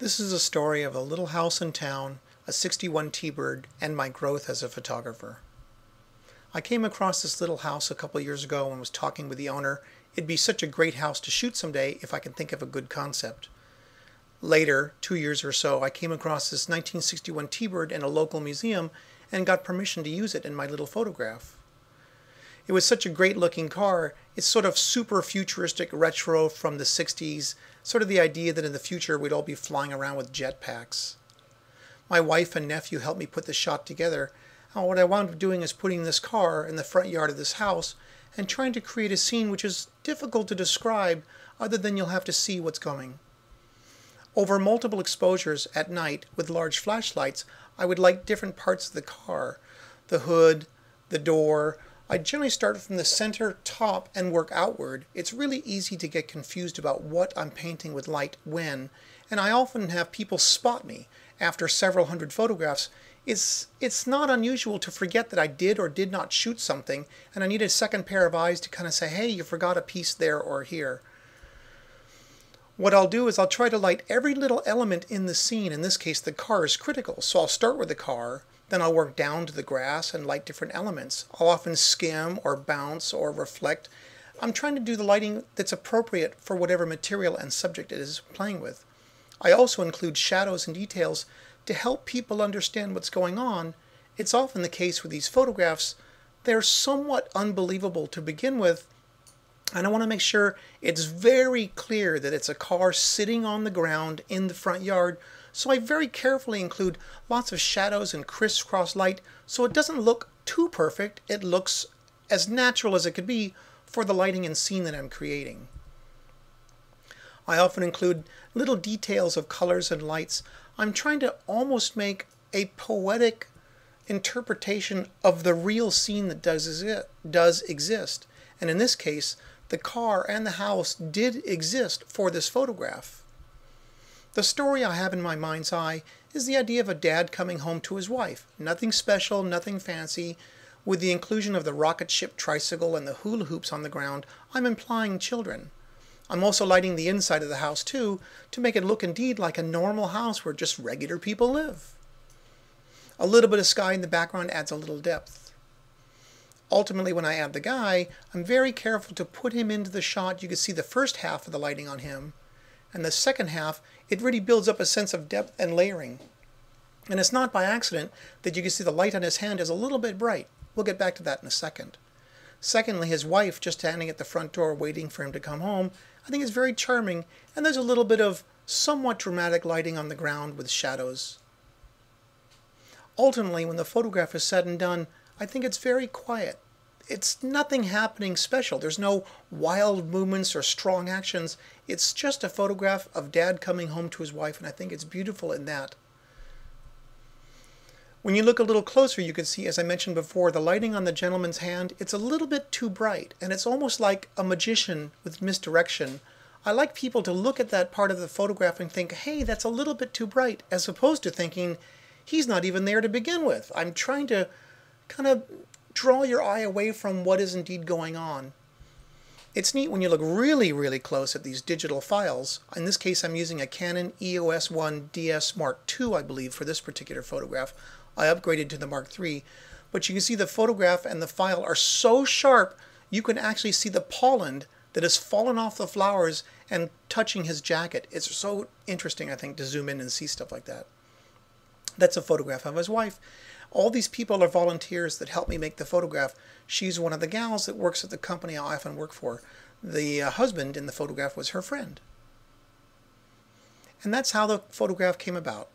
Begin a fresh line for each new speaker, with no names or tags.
This is a story of a little house in town, a 61 T-Bird, and my growth as a photographer. I came across this little house a couple years ago and was talking with the owner. It'd be such a great house to shoot someday if I can think of a good concept. Later, two years or so, I came across this 1961 T-Bird in a local museum and got permission to use it in my little photograph. It was such a great looking car. It's sort of super futuristic retro from the 60s, sort of the idea that in the future we'd all be flying around with jetpacks. My wife and nephew helped me put the shot together. And what I wound up doing is putting this car in the front yard of this house and trying to create a scene which is difficult to describe other than you'll have to see what's coming. Over multiple exposures at night with large flashlights, I would light different parts of the car the hood, the door, I generally start from the center top and work outward. It's really easy to get confused about what I'm painting with light when, and I often have people spot me after several hundred photographs. It's, it's not unusual to forget that I did or did not shoot something, and I need a second pair of eyes to kind of say, hey, you forgot a piece there or here. What I'll do is I'll try to light every little element in the scene. In this case, the car is critical. So I'll start with the car, then I'll work down to the grass and light different elements. I'll often skim or bounce or reflect. I'm trying to do the lighting that's appropriate for whatever material and subject it is playing with. I also include shadows and details to help people understand what's going on. It's often the case with these photographs. They're somewhat unbelievable to begin with, and I want to make sure it's very clear that it's a car sitting on the ground in the front yard so I very carefully include lots of shadows and crisscross light so it doesn't look too perfect. It looks as natural as it could be for the lighting and scene that I'm creating. I often include little details of colors and lights. I'm trying to almost make a poetic interpretation of the real scene that does, does exist. And in this case, the car and the house did exist for this photograph. The story I have in my mind's eye is the idea of a dad coming home to his wife. Nothing special, nothing fancy. With the inclusion of the rocket ship tricycle and the hula hoops on the ground, I'm implying children. I'm also lighting the inside of the house too to make it look indeed like a normal house where just regular people live. A little bit of sky in the background adds a little depth. Ultimately, when I add the guy, I'm very careful to put him into the shot. You can see the first half of the lighting on him and the second half, it really builds up a sense of depth and layering. And it's not by accident that you can see the light on his hand is a little bit bright. We'll get back to that in a second. Secondly, his wife just standing at the front door waiting for him to come home, I think is very charming, and there's a little bit of somewhat dramatic lighting on the ground with shadows. Ultimately, when the photograph is said and done, I think it's very quiet it's nothing happening special. There's no wild movements or strong actions. It's just a photograph of dad coming home to his wife, and I think it's beautiful in that. When you look a little closer, you can see, as I mentioned before, the lighting on the gentleman's hand, it's a little bit too bright, and it's almost like a magician with misdirection. I like people to look at that part of the photograph and think, hey, that's a little bit too bright, as opposed to thinking, he's not even there to begin with. I'm trying to kind of draw your eye away from what is indeed going on. It's neat when you look really, really close at these digital files. In this case, I'm using a Canon EOS 1 DS Mark II, I believe, for this particular photograph. I upgraded to the Mark III. But you can see the photograph and the file are so sharp, you can actually see the pollen that has fallen off the flowers and touching his jacket. It's so interesting, I think, to zoom in and see stuff like that. That's a photograph of his wife. All these people are volunteers that help me make the photograph. She's one of the gals that works at the company I often work for. The uh, husband in the photograph was her friend. And that's how the photograph came about.